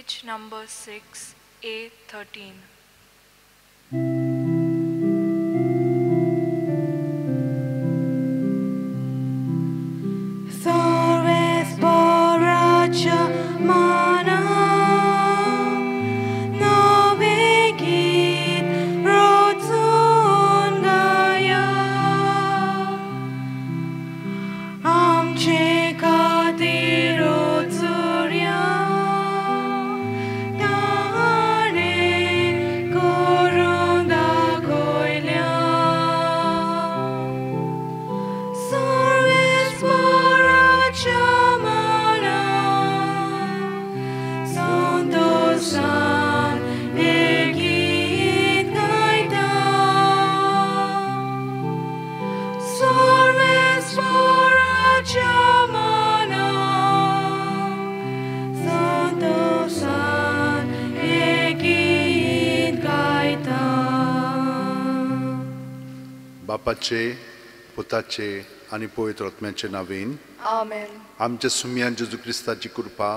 Page number 6, A13. बापाचे पुताचे आणि पवित्र आत्म्याचे नावेन. आमच्या सुम्यान जेजू क्रिस्ताची कृपा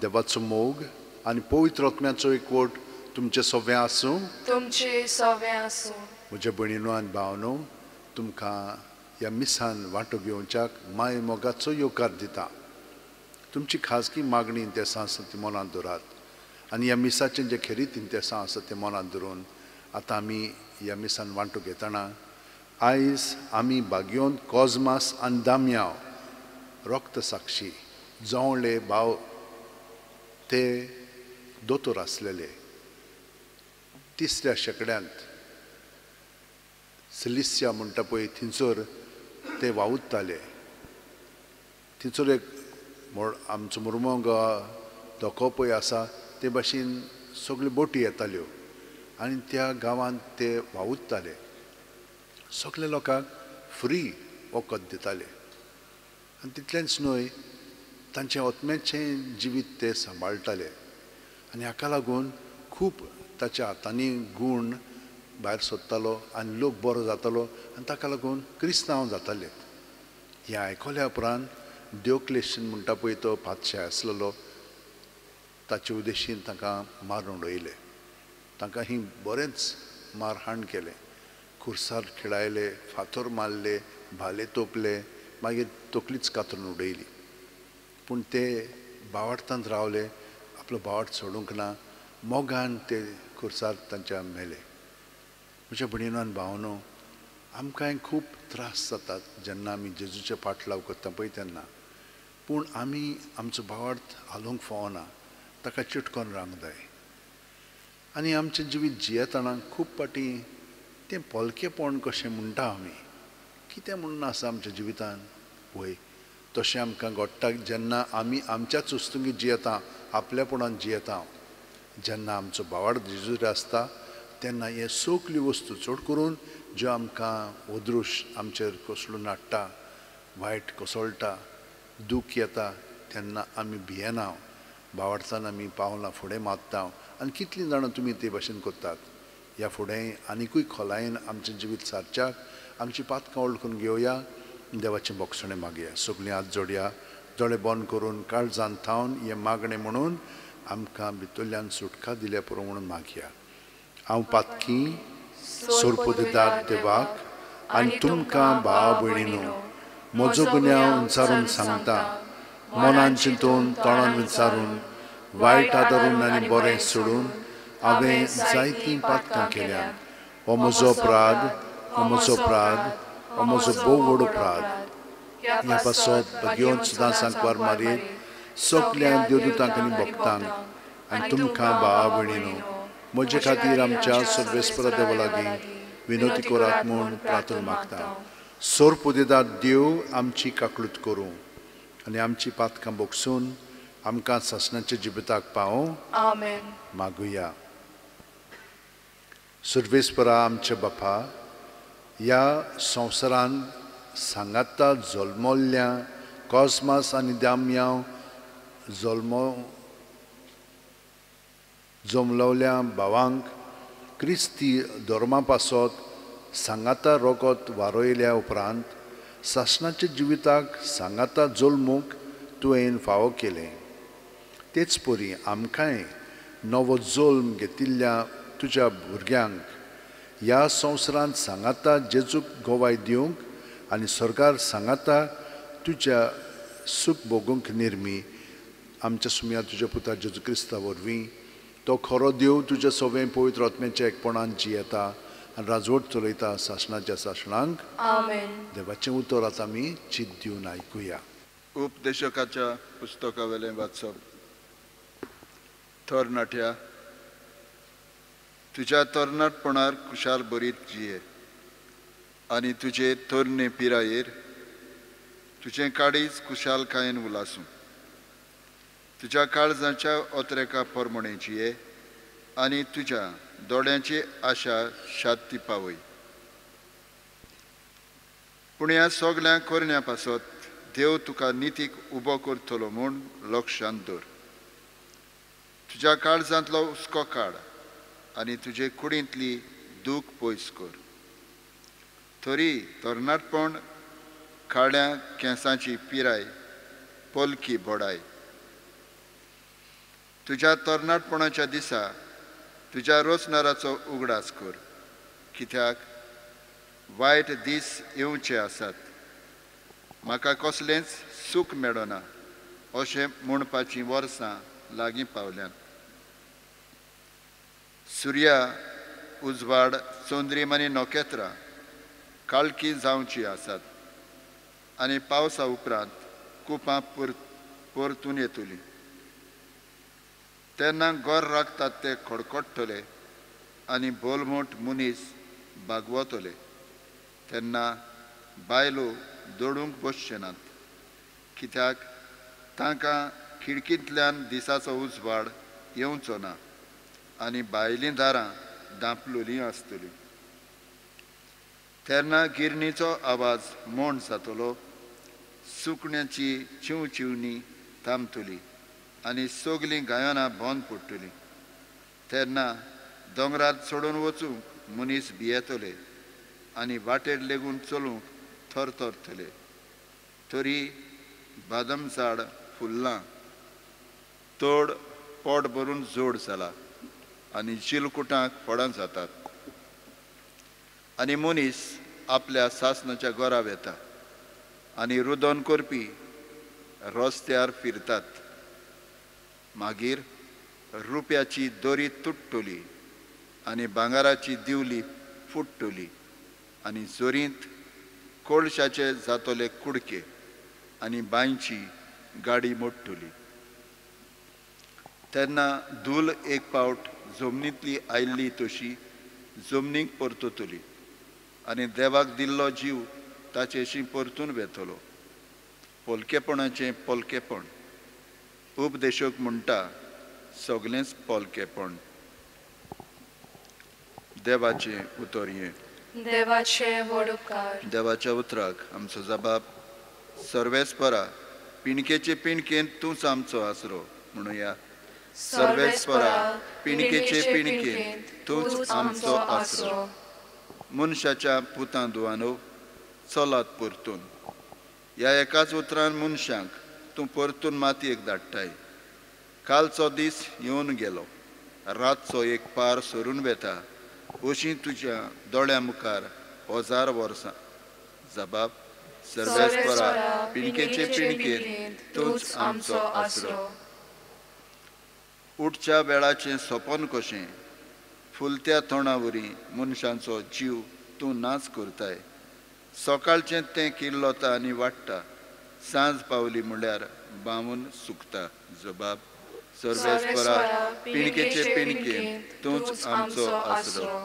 देवाचो मोग आणि पवित्र आत्म्याचो एकवट तुमचे सगळें आसूं तुमचे सवे आसूं म्हज्या भयणीनो आनी भावनो तुमकां ह्या मिसान वांटो घेवच्याक माय मोगाचो येवकार दिता तुमची खाजगी मागणी इंतेसां आसा ती मनांत दवरात आनी ह्या मिसाचें जें खेरीत इंतेसां आसा तें मनांत धरून आतां आमी ह्या मिसान वांटो घेतना आयज आमी बागयोन कॉजमास आनी दामयाव रक्तसाक्षी जवळे भाव ते दोतोर आसलेले तिसऱ्या शेकड्यांत सिलिसिया म्हणटा पळय थिंचोर ते वावुरताले थिंचोर एक मोड आमचो मुर्मोंग धोको पळय आसा ते भाशेन सगल्यो बोटी येताल्यो आनी त्या गांवांत ते वावुरताले सगल्या लोकांक फ्री वखद दिताले. आनी तितलेंच न्हय तांचें ओतमेचें जिवीत ते सांबाळटाले. आनी हाका लागून खूब ताच्या हातांनी गूण भायर सोदतालो आनी लोक बरो जातालो आनी ताका लागून क्रिस्तांव जाताले. हें आयकल्या उपरांत देवक्लेशन म्हणटा पळय तो पातशाय आसलेलो ताचे उद्देशीन तांकां मारून उडयले तांकां ही बरेंच मारहाण केलें. खुर्सार खेळायले फातर मारले भाले तोपले मागीर तकलीच कातरून उडयली. पूण ते बावार्थांत रावले आपलो बावार्थ सोडूंक ना मोगान ते खुर्सार तांच्या मेले. म्हज्या भयणीनो आनी भावनो आमकांय खूब त्रास जातात जेन्ना आमी जेजूचे फाटलाव करता पळय तेन्ना. पूण आमी आमचो भावार्थ हालोवंक फावना ताका चिटकोन रावंक जाय आनी आमचें जिवीत जियेतना खूब पाटी तें पोलकेपण कशें म्हणटा आमी कितें म्हणून आसा आमच्या जिवितान? पळय तशें आमकां घडटा जेन्ना आमी आमच्याच उस्तुंगी जियेता आपल्यापणान जियेता. जेन्ना आमचो बावाड जेजूर आसता तेन्ना हे सगल्यो वस्तू चड करून ज्यो आमकां अदृश आमचेर कसलो नाडटा वायट कोसळटा दूख येता तेन्ना आमी भियेना भावार्थान आमी पावलां फुडें मारता आनी कितलीं जाणां तुमी ते भाशेन करतात? ह्या फुडें आनिकूय खोलायेन आमचें जिवीत सारच्याक आमची पातकां ओळखून घेवया. देवाचें बोक्षणें मागया. सगळीं हात जोडया. दोळे बंद करून काळजान थावन हें मागणें म्हणून आमकां भितरल्यान सुटका दिल्या पुरो म्हणून मागया. हांव पातकी सोरपुदेदार देवाक आनी तुमकां भाव भयणीनो म्हजो गुन्यांव विचारून सांगता. मनान चिंतून तोंडान विचारून वायट आदारून आनी बरें सोडून हांवें जायतीं पातकां केल्या हो म्हजो अपराध हो म्हजो भोव व्हड अपराध ह्या पासत घेवन सुद्दां सांकवार मारीत सगल्या देवदूतांक आनी भक्तांक आनी तुमकां भावा भयणीनो म्हजे खातीर आमच्या सर्वेस्परा देवा लागीं विनोती करात म्हूण प्रार्थना मागता सोर पुदिदात देव आमची काकळूत करूं आनी आमची पातकां बोगसून आमकां ससनाच्या जिबिताक पावों Amen. मागुया सर्वेस्परा आमच्या बापा ह्या संवसारांत सांगाता जल्मल्ल्या कॉस्मास आनी दामयाव जल्मो जमलवल्या भावांक क्रिस्ती धर्मा पासत सांगाता रोगत वारोयल्या उपरांत सासणाच्या जिविताक सांगाता जल्मूक तुवें फावो केलें. तेच परी आमकांय नवो जल्म घेतिल्ल्या तुज्या भुरग्यांक ह्या संवसारांत सांगाता जेजूक गोवाय दिवंक आनी सरकार सांगाता तुज्या सूख भोगूंक निर्मी आमच्या सुम्या तुज्या पुता जेजू क्रिस्ता वरवीं तो खरो देव तुज्या सगळे पवित्र आत्म्याच्या एकपणान जियेता आनी राजवट चलयता शासनाच्या शासनांक Amen. देवाचें उतर आतां आमी चित दिवन आयकुया उपदेशकाच्या पुस्तका वेलें वाचप तरणाट्या तुज्या तरणाटपणार कुशाल बरीत जिये आनी तुजे तरणे पिरायेर तुजें काडीच कुशालकायेन उलासूं तुज्या काळजाच्या ओत्रेका पोरमणे जिये आनी तुज्या दोड्यांची आशा शांती पावय पूण ह्या सगळ्या कोरण्या पासत देव तुका नितीक उबो करतलो म्हूण लक्षांत दवर तुज्या काळजांतलो हुस्को काड आनी तुजे कुडींतली दूख पयस कर. तरी तरणाटपण खाड्या केंसांची पिराय पोलकी बोडाय तुज्या तरणाटपणाच्या दिसा तुज्या रोचणाराचो उगडास कर. कित्याक? वायट दीस येवचे आसात. म्हाका कसलेंच सूख मेळना अशें म्हणपाची वर्सां लागीं पावल्यांत. सुर्या उजवाड चोंद्रीम आनी नखेत्रां काळकी जावची आसात. आनी पावसा उपरांत कुपां पर परतून येतली. तेन्ना गोर राखतात ते खडखडटले आनी बोलमोट मनीस भागवतले. तेन्ना बायलो दडूंक बसचे नात कित्याक? तांकां खिडकींतल्यान दिसाचो उजवाड येवचो ना. आनी भायलीं दारां दांपलोलीं आसतलीं. तेन्ना गिरणीचो आवाज मोण जातलो सुकण्याची चिव चिवणी थांबतली आनी सोगलीं गायनां भोंद पडटलीं. तेन्ना दोंगरात सोडून वचूंक मनीस भियेतले आनी वाटेर लेगून चलूंक थरथरतले. तरी बादम झाड फुल्लां तोड पोट भरून जोड जाला. आनी चिलकुटांक फळां जातात. आनी मनीस आपल्या सासणाच्या घोराव येता आनी रुदोन करपी रस्त्यार फिरतात. मागीर रुप्याची दोरी तुट्टली आनी भांगाराची दिवली फुट्टली आनी जोरींत कोळशाचे जातले कुडके आनी बांयची गाडी मोडटली तेन्ना धूल एक पावट जमनींतली आयिल्ली तशी जमनीक परततली. आनी देवाक दिल्लो जीव ताचेशी परतून वेतलो पोलकेपणाचें पोलकेपण. उपदेशक म्हणटा सगलेंच पोलकेपण. देवाचें उतर हें देवाचे देवाच्या उतराक आमचो जबाब सर्वेस्परा पिणकेचे पिणकेन तूंच आमचो आसरो म्हणुया सर्वेस्परा पिणकेचे पिणकेन तूंच आमचो आसरो मनशाच्या पुतां दुवानो चलात परतून. ह्या एकाच उतरान मनशांक तूं परतून मातयेक धाडटाय कालचो दीस येवन गेलो. रातचो एक पार सरून वेता. अशीं तुज्या दोळ्या मुखार हजार वर्सां. जबाब सर्वेस्परा पिणकेचे पिणकेन तूंच आमचो आसरो उठच्या वेळाचें सोपन कशें? फुलत्या तोंडावरी मनशांचो जीव तूं नाच करताय. सकाळचें तें किल्लोता आनी वाडटा सांज पावली म्हळ्यार बावून सुकता जबाब. सर्वेस्परा पिणकेचे पिणकेन तूंच आमचो आसरो.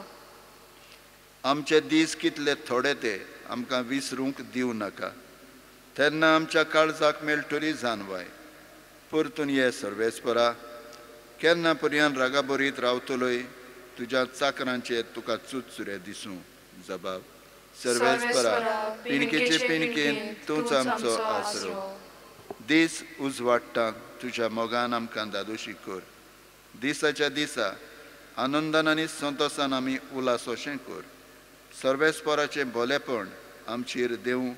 आमचे दीस कितले थोडे ते आमकां विसरूंक दिवं नाका. तेन्ना आमच्या काळजाक मेळटली जानवाय परतून ये सर्वेस्परा केन्ना पर्यंत रागाबरीत रावतलोय तुज्या चाकरांचे तुका चुचुरे दिसूं जबाब सर्वेस्परा पिणकेचे पिणकेन तूंच आमचो आसरो दीस उजवाडटा तुज्या मोगान आमकां दादोशी कर दिसाच्या दिसा आनंदान आनी संतोशान आमी उलासोशें कर सर्वेस्पराचें भलेपण आमचेर देवूं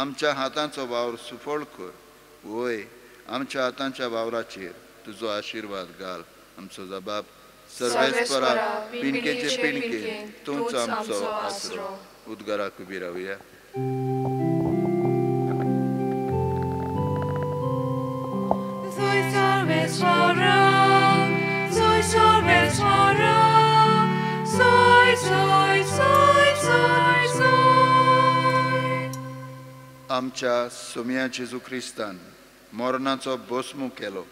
आमच्या हातांचो वावर सुफळ कर वय आमच्या हातांच्या वावराचेर तुजो आशिर्वाद घाल. आमचो जबाब सर्वेस्परा, पिणकेचे पिणके. तूंच आमचो आसरो. उद्गाराक उबी रावया. आमच्या सोम्या जेजू क्रिस्तान मरणाचो भस्मू केलो.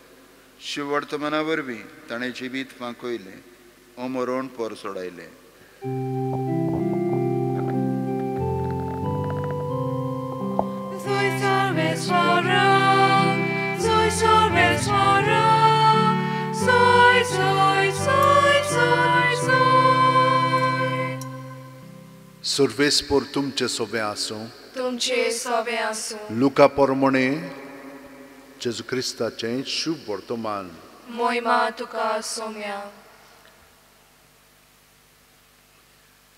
शिव वर्तमाना वरवीं ताणें जिवीत फांकयलें अमरोण पर सोडायलें Soy salvesvara, soy salvesvara, soy, soy, soy, soy, soy. सर्वेस्पोर तुमचे पोरमणे जेजू क्रिस्ताचें शुभ वर्तमान मोहिमा तुका सोम्या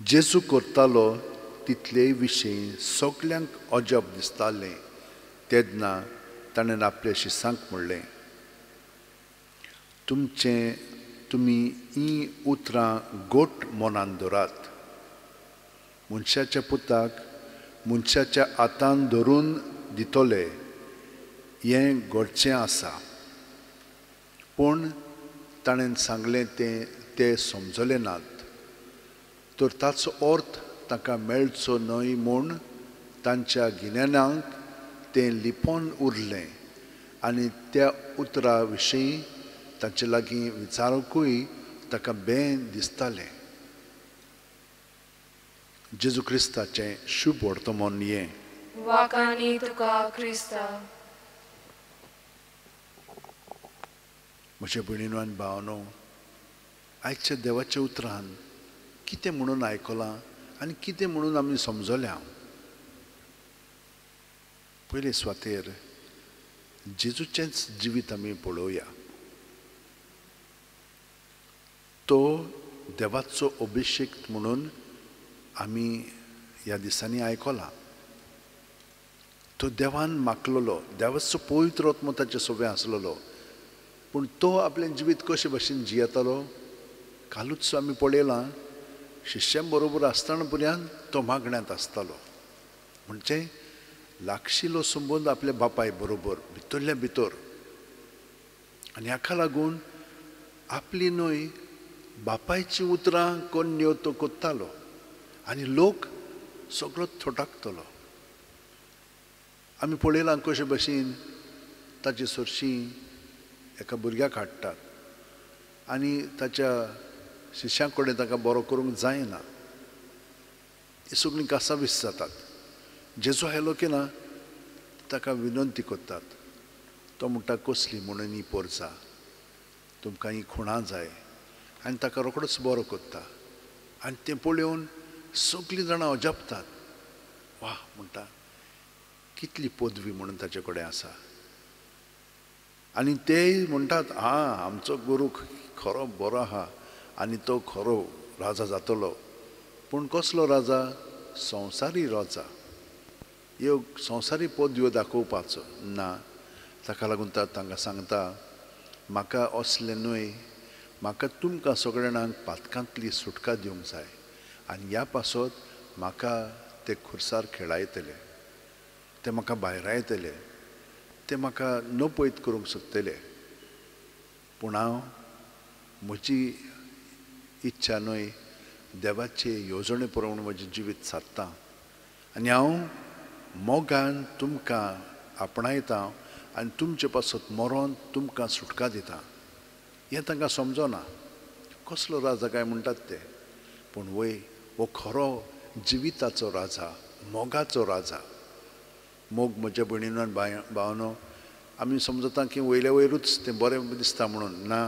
जेजू करतालो तितलेय विशीं सगल्यांक अजब दिसतालें तेदना ताणें आपल्या शिसांक म्हणलें तुमचें तुमी ही उतरां गोट मनान दवरात मनशाच्या पुताक मनशाच्या हातान धरून दितले हें घडचें आसा. पूण ताणें सांगलें तें ते समजले नात. तर ताचो अर्थ ताका मेळचो न्हय म्हूण तांच्या गिन्यानांक तें लिपोवन उरलें आनी त्या उतरा विशीं ताचे लागीं विचारूंकूय ताका बें दिसतालें. जेजू क्रिस्ताचें शुभ वर्तमान हें. वाकांनी तुका क्रिस्ता म्हज्या भयणीनो आनी भावनो आयच्या देवाच्या उतरान कितें म्हणून आयकलां आनी कितें म्हणून आमी समजल्या? पयले सुवातेर जेजूचेंच जिवीत आमी पळोवया तो देवाचो अभिशेक म्हणून आमी ह्या दिसांनी आयकलां तो देवान माकलोलो देवाचो पवित्र आत्मो ताचे सोबे आसलेलो. पूण तो आपलें जिवीत कशे भशेन जियेतालो? कालूच आमी पळयलां शिश्यां बरोबर आसतना पर्यंत तो मागण्यांत आसतालो. म्हणजे लागशिल्लो संबंद आपल्या बापाय बरोबर भितरल्या भितर. आनी हाका लागून आपली न्हय बापायची उतरां कोण न्यो तो कोत्तालो. आनी लोक सगळो थोटाकतलो. आमी पळयलां कशे भशेन ताची सरशीं एका भुरग्याक हाडटात आनी ताच्या शिश्यां कडेन ताका बरो करूंक जायना. ही सगळीं कासावीस जातात जेजू आयलो की ना ताका विनंती करतात तो म्हणटा कसली म्हणून ही पोरसा तुमकां ही खुणां जाय. आनी ताका रोखडोच बरो करता. आनी तें पळोवन सगळीं जाणां अजापतात. वा म्हणटा कितली पदवी म्हणून ताचे कडेन आसा? आनी ते म्हणटात हा आमचो गुरू खरो बरो आहा आनी तो खरो राजा जातलो. पूण कसलो राजा? संवसारी राजा. ह्यो संवसारी पदव्यो दाखोवपाचो. ना ताका लागून ता तांकां सांगता म्हाका असले न्हय म्हाका तुमकां सगळ्या जाणांक पातकांतली सुटका दिवंक जाय आनी ह्या पासत म्हाका ते खुर्सार खेळायतले ते म्हाका भायर येतले ते म्हाका न करूंक सोदतले पूण हांव म्हजी इच्छा न्हय देवाचे येवजणे प्रमाणे म्हजें जिवीत सादतां. आनी हांव मोगान तुमकां आपणायतां आनी तुमचे पासत मरोन तुमकां सुटका दितां. हें तांकां समजना. कसलो राजा काय म्हणटात ते? पूण वय हो खरो जिविताचो राजा मोगाचो राजा. मोग म्हज्या भयणीनो आनी बाय भावनो आमी समजता की वयल्या वयरूच तें बरें दिसता म्हणून. ना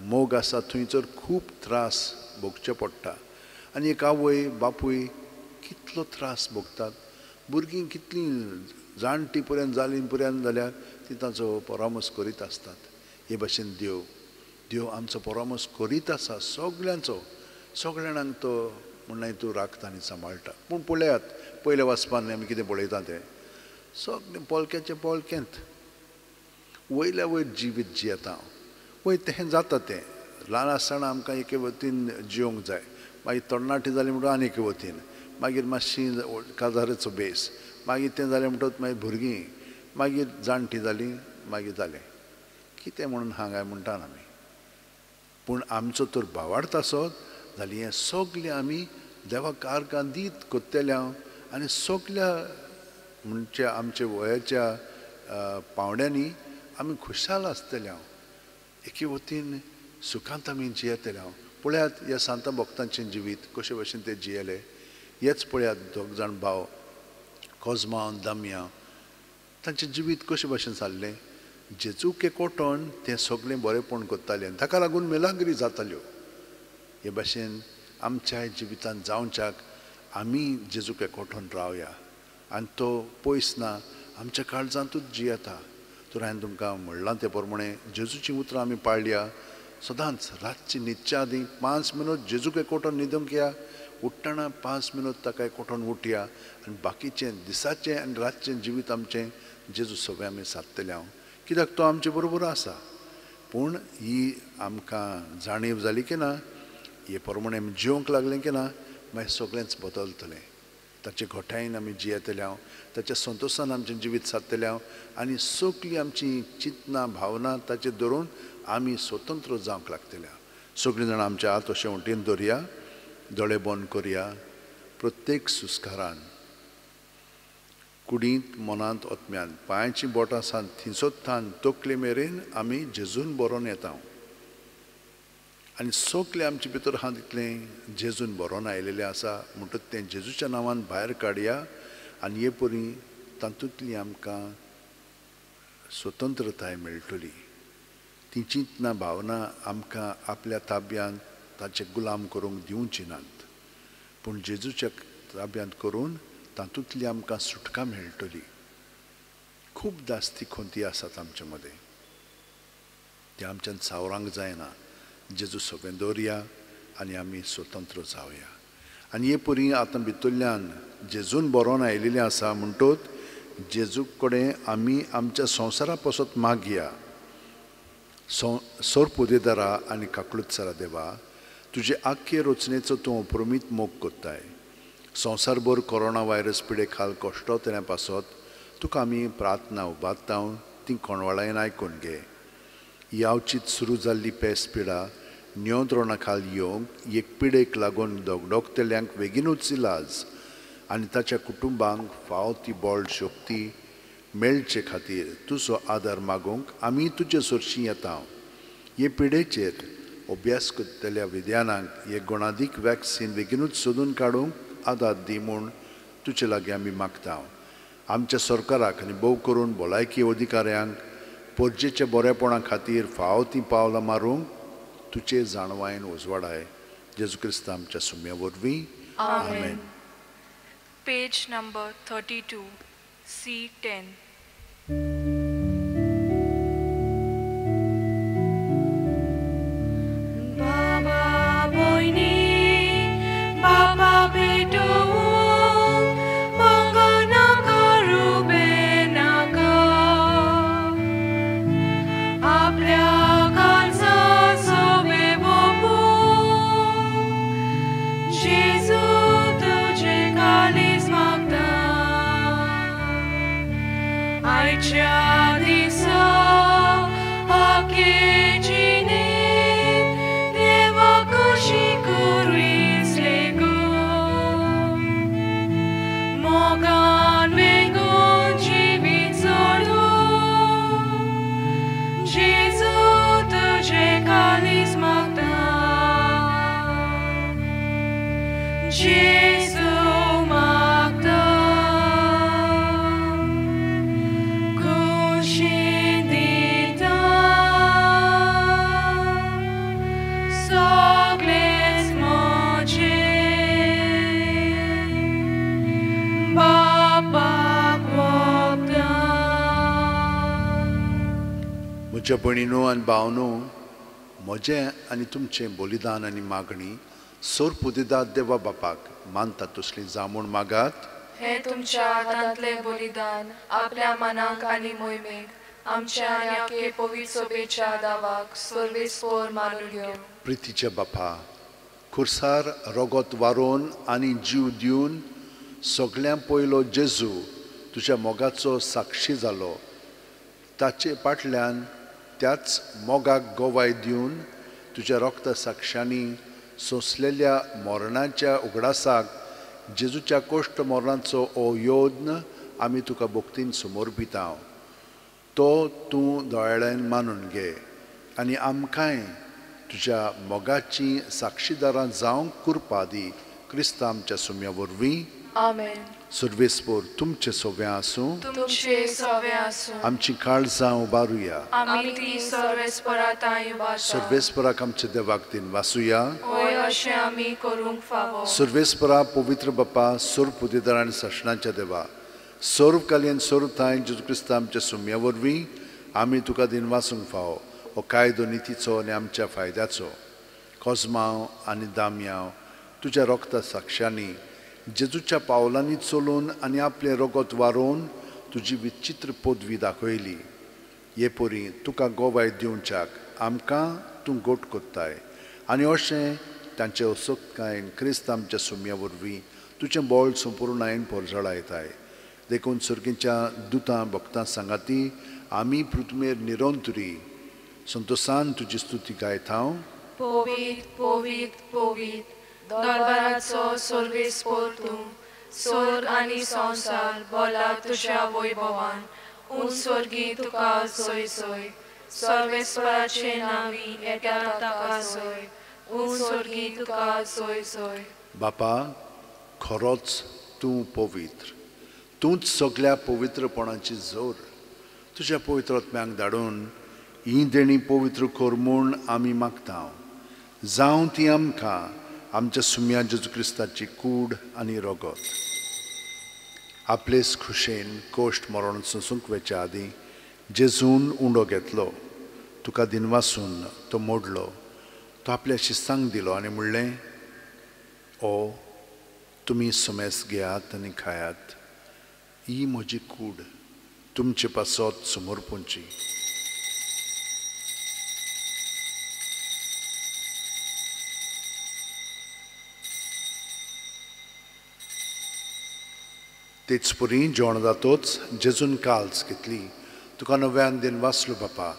मोग आसा थंयसर खूब त्रास भोगचे पडटा. आनी एक आवय बापूय कितलो त्रास भोगतात. भुरगीं कितलीं जाणटी पर्यंत जालीं पर्यंत जाल्यार ती ताचो परामर्श करीत आसतात. हे भाशेन देव देव आमचो परामर्श करीत आसा. सगल्यांचो सगळ्या जाणांक तो म्हणल्यार तूं राखता आनी सांबाळटा. पूण पळयात पयल्या वाचपान आमी कितें पळयता तें? सगळें पोलक्याचें पोलकेंत. वयल्या वयर जिवीत जियेता हांव. पळय तें जाता तें. ल्हान आसतना आमकां एके वतीन जिवंक जाय. मागीर तरणाटी जाली म्हणटकूच आनी एके वतीन. मागीर मातशी काजाराचो बेस. मागीर तें जालें म्हणटच मागीर भुरगीं. मागीर जाणटी जालीं मागीर जालें. कितें म्हणून हांगाय म्हणटात आमी? पूण आमचो तर भावार्थ आसत जाल्यार हें सगलें आमी देवाक कारकां दीत कोत्तेल्या आनी सगल्या म्हणजे आमच्या वयाच्या अ, आमी खुशाल आसतले हांव एके वतीन सुखांत आमी जियेतले हांव पळयात ह्या सांता भक्तांचें जिवीत कशे भशेन ते जियेले हेच पळयात दोग जाण भाव कोजमा दामिया तांचें जिवीत कशे भशेन जाल्लें जेजूक कोटोन तें सगळें बरेंपण कोत्तालें ताका लागून मेलांगरी जाताल्यो. हे भाशेन आमच्या जिवितांत जावच्याक आमी जेजूक कोठोन रावया. आनी तो पयस ना. आमच्या काळजांतूच जियेता तर हांवें तुमकां म्हणलां ते प्रमाणे जेजूची उतरां आमी पाळया सदांच रातची न्हिदच्या आदीं पांच मिनट जेजूक एकवटोन न्हिदूंक या उठ्ठना पांच मिनट ताका एकवटोन उठया आनी बाकीचें दिसाचें आनी रातचें जिवीत आमचें जेजू सगळें आमी सादतलें हांव कित्याक तो आमचे बरोबर आसा? पूण ही आमकां जाणीव जाली की ना? हे प्रमाणे आमी जिवंक लागलें की ना? मागीर सगळेंच बदलतलें. ताचे घोटायेन आमी जियेतले हांव ताच्या संतोशान आमचें जिवीत सादतलें हांव आनी सगळीं आमची चिंतना भावना ताचेर धरून आमी स्वतंत्र जावंक लागतले हांव सगळीं जाणां आमच्या हात अशें वटेन दवरया दोळे बंद करया. प्रत्येक सुस्कारान कुडींत मनांत ओतम्यान पांयाचीं बोटां सान थान तकले मेरेन आमी झेजून बरोवन येता आनी सगळे आमचे भितर हांव तितलें जेजून बरोवन आयलेले आसा म्हणटच तें जेजूच्या नांवान भायर काडया आनी हे परी तातूंतली आमकां स्वतंत्रताय मेळटली. ती चिंतना भावना आमकां आपल्या ताब्यांत ताचे गुलाम करूंक दिवची नात पूण जेजूच्या ताब्यांत करून तातूंतली आमकां सुटका मेळटली. खूब दास्ती खोंती आसात आमचे मदें. ते आमच्यान सावरांक जायना. जेजू सगळें दवरया आनी आमी स्वतंत्र जावया आनी हे पुरी आतां भितरल्यान जेजून बरोवन आयिल्लें आसा म्हणटोच जेजू कडेन आमी आमच्या संवसारा पासत मागया सौ सोर पुदेदारा आनी काकळुत्सरा देवा तुजे आख्खे रचनेचो तूं अप्रमीत मोग कोत्ताय संवसारभर कोरोना व्हायरस पिडे खाल कश्टोतल्या पासत तुका आमी प्रार्थना उबारता ती कोणवळायन आयकून घे यावचीत सुरू जाल्ली पेस पिडा नियंत्रणा खाल येवंक एक पिडेक लागून दोगडोगतेल्यांक बेगीनूच इलाज आनी ताच्या कुटुंबांक फाव ती बॉल शक्ती मेळचे खातीर तुजो आदार मागूंक आमी तुजे सोरशीं येता हे पिडेचेर अभ्यास करतल्या विद्यानांक हे गुणादीक वॅक्सीन बेगीनूच सोदून काडूंक आदार दी म्हूण तुजे लागीं आमी मागता आमच्या सरकाराक आनी भोव करून भलायकी अधिकाऱ्यांक पोरजेच्या बरेपणा खातीर फाव ती पावलां मारूंक तुजे जाणवायन उजवाडाय जेजू क्रिस्त आमच्या सुम्या वरवीं Amen. Page number 32, C10. Baba म्हज्या भयणीनो आनी भावनो म्हजें आनी तुमचें बलिदान आनी मागणी सोर पुदिदाद देवा बापाक मानता तसली जामूण मागात. हे तुमच्या हातांतले बलिदान आपल्या मनाक आनी मोहिमेक आमच्या आणि आखे पवित्र सोबेच्या दावाक सर्वेस्पोर मानून घेव प्रितीच्या बापा खुर्सार रगत वारोवन आनी जीव दिवन सगळ्यां पयलो जेजू तुज्या मोगाचो साक्षी जालो ताचे फाटल्यान त्याच मोगाक गोवाय दिवन तुज्या रक्त साक्षांनी सोंसलेल्या मरणाच्या उगडासाक जेजूच्या कोश्ट मरणाचो हो योद्न आमी तुका भोक्तीन समर्पिता तो तूं दोळ्यान मानून घे आनी आमकांय तुज्या मोगाची साक्षीदारां जावंक कुरपा दी क्रिस्तांच्या सुम्या वरवीं आमेन सर्वेस्पोर तुमचे सोव्या आसूं तुमचे सवे आसूं आमची काळजां उबारुया आमी ती सर्वेस्पराताय वाचा सर्वेस्पराक आमच्या देवाक दिन वासुया होय अशें आमी करूंक फावो सर्वेस्परा पवित्र बापा सोर पुतेदार आनी सशणाच्या देवा सोर्व कालीन सोर्व थाय जेजू क्रिस्त आमच्या सुम्या वरवीं आमी तुका दिन वासूंक फावो हो कायदो नितीचो आनी आमच्या फायद्याचो कोजमांव आनी दामयांव तुज्या रोगता साक्षांनी जेजूच्या पावलांनी चलून आनी आपलें रगत वारोवन तुजी विचित्र पदवी दाखयली हे पोरी तुका गोवाय दिवच्याक. आमकां तूं गोट कोत्ताय. आनी अशें तांचे असोकायन क्रिस्त आमच्या सुम्या वरवीं तुजें बोळ संपूर्णायेन पोरजळायताय देखून सर्गीच्या दुतां भक्तां सांगाती आमी पृथ्वीर निरंतरी. संतोसान तुजी स्तुती गायतांव पोवीत पोवीत पोवीत दरबाराचो सर्वेस्पोर तूं सोर आनी संवसार बोला तुज्या वैभवान. उंच स्वर्गी तुका सोय सोय सर्वेस्वराचे नावी एका ताका सोय. उंच स्वर्गी तुका सोय सोय. बापा खरोच तूं पवित्र. तूंच सगळ्या पवित्रपणाची जोर. तुज्या पवित्रत्म्यांक धाडून ही देणी पवित्र कर म्हूण आमी मागता जावं ती आमकां आमच्या सुम्या जेजू क्रिस्ताची कूड आनी रगत. आपलेच खुशेन कोश्ट मरण सोंसूंक वेच्या आदीं जेजून उंडो घेतलो. तुका दिनवासून तो मोडलो. तो आपल्या शिस्तांक दिलो आनी म्हणलें ओ तुमी सुमेस घेयात आनी खायात. ही म्हजी कूड तुमचे पासत समोर तेच पुरी जेवण जातोच जेजून काल्स घेतली. तुका नव्यान दिन वाचलो बापा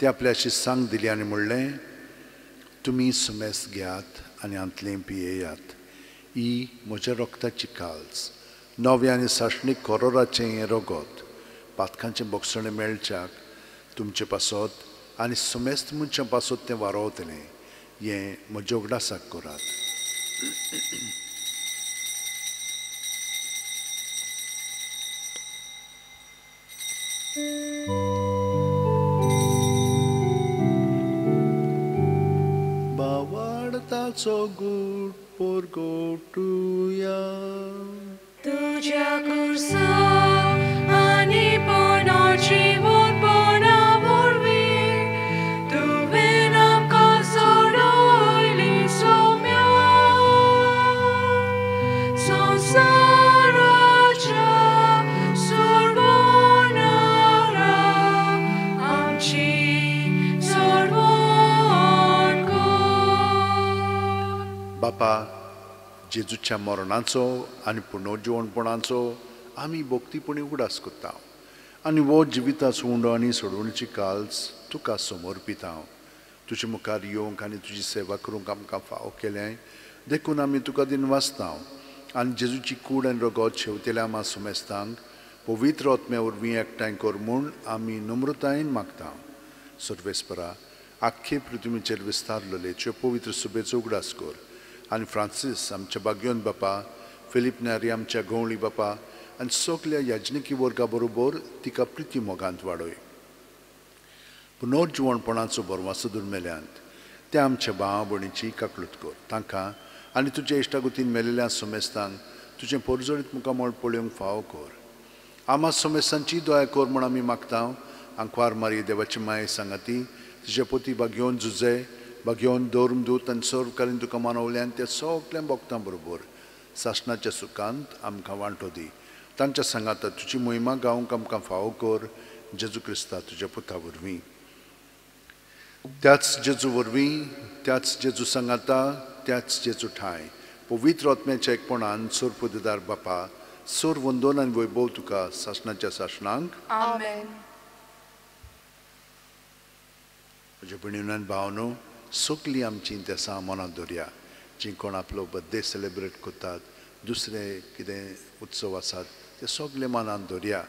ते आपल्या शिस्सांक दिली आनी म्हणलें तुमी सुमेस घेयात आनी आंतलें पियेयात. ही म्हज्या रोगताची काल्स. नवे आनी साशणीक कोरोराचें रोगोत. पातकांचें बोगसणें मेळच्याक. तुमचे पासत आनी सुमेस्त मनशां पासत तें वारोवतलें. हें म्हज्या उगडासाक करात. बावाडताचो गूट पोरगोटुया तुझ्या कुर्सा आणि बापा जेजूच्या मरणाचो आनी पुनर्जिवणपणाचो आमी भोगतीपणी उगडास करता. आनी वो जिविताचो उंडो आनी सोडवणीची काल्स तुका समर्पिता तुजे मुखार येवंक आनी तुजी सेवा करूंक आमकां फाव केलें देखून आमी तुका दिन वाचता आनी जेजूची कूड आनी रगत शेवतेल्या मा सुमेस्तांक पवित्र आत्म्या वरवीं एकठांय कर म्हूण आमी नम्रतायेन मागता सर्वेस्परा आख्खे पृथ्वीचेर विस्तारलेल्यो पवित्र सुबेचो उगडास कर. आनी फ्रांसीस आमच्या बागयोन बापा फिलीप नारी आमच्या गवळी बापा आनी सगल्या याजनिकी वर्गा बरोबर तिका प्रिती मोगांत वाडय पुनर्जिवणपणाचो बरवासो दुर्मेल्यांत ते आमच्या भावा भयणीची काकलूत कर तांकां आनी तुज्या इश्टागुतीन मेलेल्या सुमेस्तांक तुजें परजळीत मुखामळ पळोवंक फावो कर आमा सुमेस्तांची दोया कर म्हूण आमी मागता आंकवार मारी देवाची माय सांगाती तुजे पोती बागयोन झुजे बागयोन दौरम दूत आनी सर्वकालीन तुका मानवल्यान त्या सगळ्या भक्तां बरोबर सासणाच्या सुखांत आमकां वांटो दी तांच्या सांगात तुजी मोहिमा गावंक आमकां फावो कर जेजू क्रिस्ता तुज्या पुता वरवीं त्याच जेजू वरवीं त्याच जेजू सांगाता त्याच जेजू ठाय पवित्र आत्म्याच्या एकपणान सोर पुददार बापा सोर वंदोन आनी वैभव तुका सासणाच्या सासणांक. म्हज्या भयणीन भावनो सगलीं आमची त्या सा मनांत दवरया जी कोण आपलो बर्थडे सेलेब्रेट करतात दुसरे कितें उत्सव आसात ते सगळे मनांत दवरया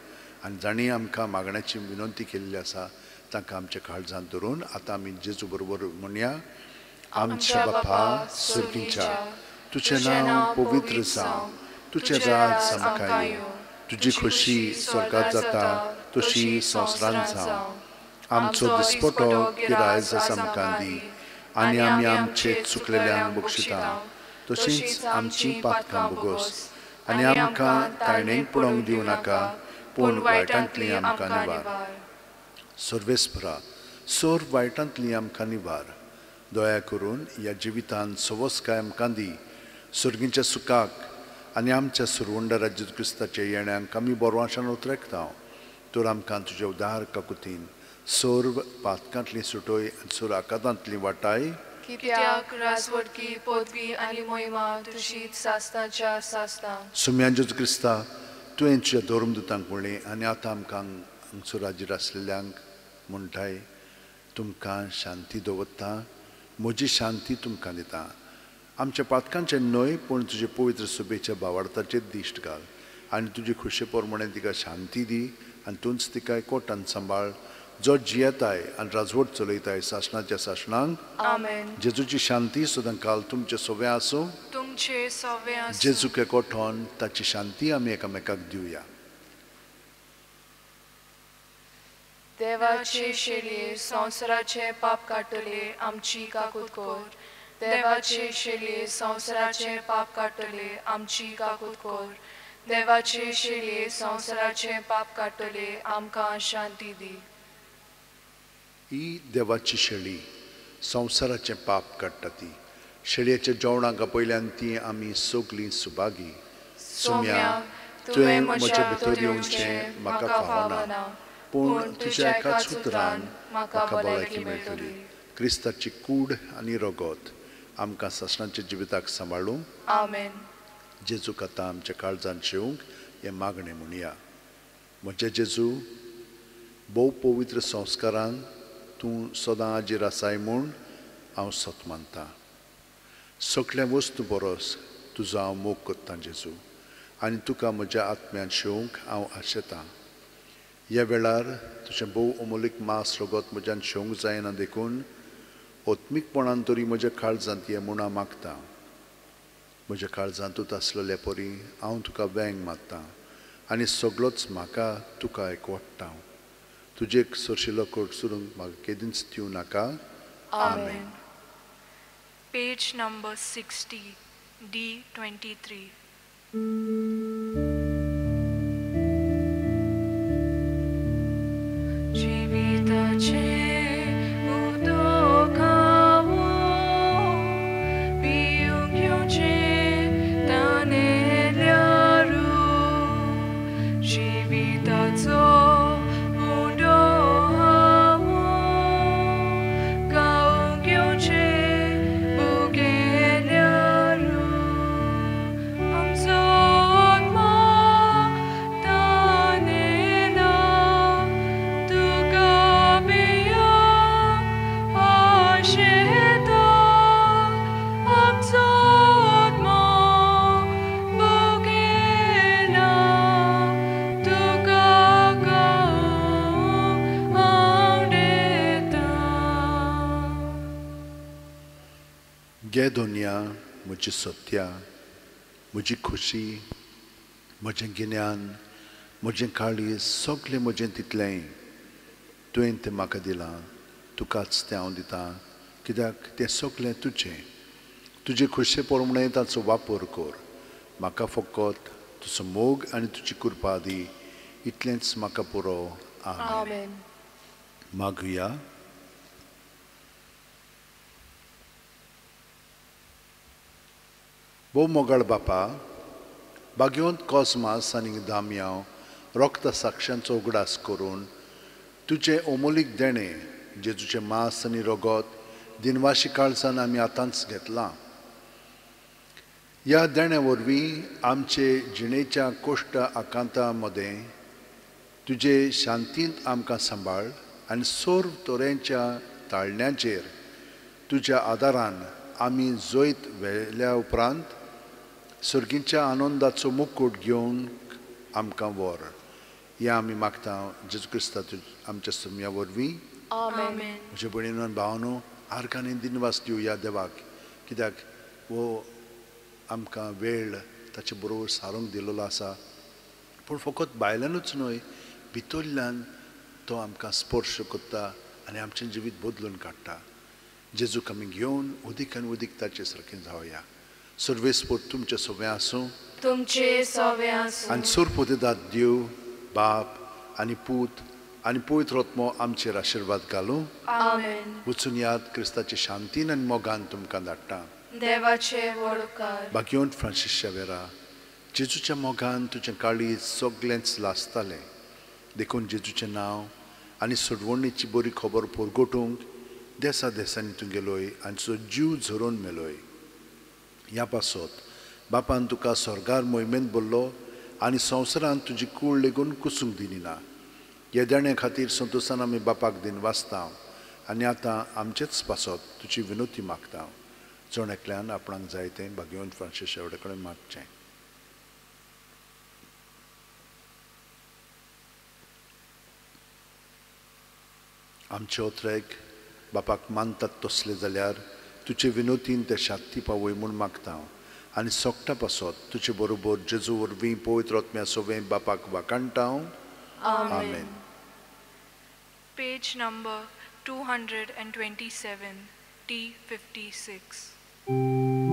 आनी जाणी आमकां मागण्याची विनंती केल्ली आसा तांकां आमच्या काळजांत धरून आतां आमी जेजू बरोबर म्हणया आमच्या बापा सुर्गीच्या. तुझें नांव पवित्र जावं तुझें राज आमकां येवं तुजी खोशी स्वर्गात जाता. तशी संवसारांत जावं. आमचो दिसपटो गिरायज आसा आमकां दी आनी आमी आमचे चुकलेल्यांक बक्षिता तशींच आमची पातकां बोगोस आनी आमकां तायणेक पडोवंक दिवं नाका पूण वायटांतली आमकां निवार सर्वेस्परा सोर वायटांतली आमकां निवार दया करून ह्या जिवितांत सवस्काय आमकां दी सुर्गीच्या सुखाक आनी आमच्या सुरवंड राज्य क्रिस्ताच्या येण्याक आमी बोरवाशान उतरेकता तर आमकां तुज्या उदार काकुतीन सोर पातकांतली सुटोय आनी सोर आकांतांतली वाटाय. कित्याक रासवडकी पदवी आनी मोहिमा तुशीच सासताच्या सासता. सुम्या जेजू क्रिस्ता तुवें तुज्या धोरमदुतांक म्हणलें आनी आतां आमकां हांगसर राजीर आसलेल्यांक म्हणटाय तुमकां शांती दवरता म्हजी शांती तुमकां दिता. आमच्या पातकांचे न्हय पूण तुजे पवित्र सुबेच्या भावार्थाचेर दिश्ट घाल. आनी तुजे खुशे पोरमणे तिका शांती दी आनी तूंच तिका एकवटान सांबाळ. जो जियेताय आनी राजवट चलयताय सासणांक आमेन. जेजूची शांती सदां काल तुमचे सोवे आसूं. तुमचे सव्वे जेजूक एकवठान ताची शांती आमी एकामेकाक दिवया. देवाचे शेळये संवसाराचे पाप काटले आमची काकूत कोर. देवाचे शेळये संवसाराचे पाप काटले आमची काकूत कोर. देवाचे शेळये संवसाराचे पाप काटले आमकां शांती दी. ही देवाची शेळी संवसाराचें पाप काडटा ती शेळयेच्या जेवणाक पयल्यान ती आमी सगलीं सुभागी सोम्या तुवें म्हजे भितर येवचें म्हाका फावना पूण तुज्या एकाच उतरान म्हाका भलायकी मेळटली. क्रिस्ताची कूड आनी रगत आमकां ससणाच्या जिविताक सांबाळूंक आमेन. जेजूक आतां आमच्या काळजांत शेवंक हें मागणें म्हणया. म्हजे जेजू भोव पवित्र संस्कारान तूं सदां हाजीर आसाय म्हूण हांव सत मानतां. सगळ्या वस्तू बरोस तुजो हांव मोग करतां जेजू आनी तुका म्हज्या आत्म्यान शेवंक हांव आशेतां. ह्या वेळार तुजें भोव अमोलीक मास रगत म्हज्यान शेवंक जायना देखून ओत्मीकपणान तरी म्हज्या काळजांत ये म्हूण हांव मागतां. म्हज्या काळजांतूच आसलेल्या परी हांव तुका वेंग मारतां आनी सगळोच म्हाका तुका एकवडटा तुजे एक सोशिलो कोट सुरूंक म्हाका केदींच दिवं नाका. आमेन. Page number 60, D23. जिविताचे उदोखावो गे दोनया म्हजी सत्या म्हजी खोशी म्हजें गिन्यान म्हजें काळीज सगळें म्हजें तितलें तुवें तें म्हाका दिलां तुकाच तें हांव दितां कित्याक तें सगळें तुजें तुजे खोशे पोरमणे ताचो वापर कर म्हाका फकत तुजो मोग आनी तुजी कृपा दी इतलेंच म्हाका पुरो आमेन मागुया भोव मोगळ बापा बागयोंत कॉस्मास आनी दामयांव रक्त साक्षांचो उगडास करून तुझे ओमोलीक देणे जेजूचे मांस आनी रगत दिनवाशी काळसान आमी आतांच घेतलां ह्या देण्या वरवीं आमचे जिणेच्या कोश्ट आकांता मदें तुजे शांतींत आमकां सांबाळ आनी सोर तोरेंच्या ताळण्यांचेर तुज्या आदारान आमी जोयत व्हेल्या उपरांत सर्गीच्या आनंदाचो मुकूट घेवंक आमकां वर हें आमी मागता जेजू क्रिस्ता आमच्या सुम्या वरवीं. म्हजे भयणीन भावनो आरकांनी दिनवास दिवया देवाक कित्याक वो आमकां वेळ ताचे बरोबर सारूंक दिलेलो आसा पूण फकत भायल्यानूच न्हय भितरल्यान तो आमकां स्पर्श करता आनी आमचें जिवीत बदलून काडटा जेजूक आमी घेवन उदीक आनी उदीक ताचे सारकें जावया सर्वेस्पोर तुमचें सगळें आसूं तुमचे सवे आसूं आनी सुरपोतेदात देव बाप आनी पूत आनी पवित्र आत्मो आमचेर आशिर्वाद घालूं। आमेन। वचून याद क्रिस्ताचे शांतीन आनी मोगान तुमकां धाडटा देवाचे बागयोन फ्रांसीस शावेरा जेजूच्या मोगान तुजें काळीज सगळेंच लासतालें। देखून जेजूचें नांव आनी सोडवणीची बरी खबर पोरगोटूंक देसा देसांनी तूं गेलोय आनी तुजो जीव झरोवन मेलोय। ह्या पासत. बापान तुका स्वर्गार मोहिमेंत बोल्लो आनी संवसारांत तुजी कूळ लेगून कुसूंक दिली ना. येद्याणे खातीर संतोशान आमी बापाक दिन वाचता आनी आतां आमचेच पासत तुजी विनोती मागता जण एकल्यान आपणाक जाय तें भाग्यवंत फ्रांसीस शेवडे कडेन मागचें. आमचे ओत्रेक बापाक मानतात तसले जाल्यार तुजे विनोतीन ते शांती पावय म्हूण मागता हांव. आनी सोगटा पासत तुजे बरोबर जेजू वरवीं पवित्र आत्म्या सोबें बापाक वाकाणटा हांव. आमेन Page number 227, T56.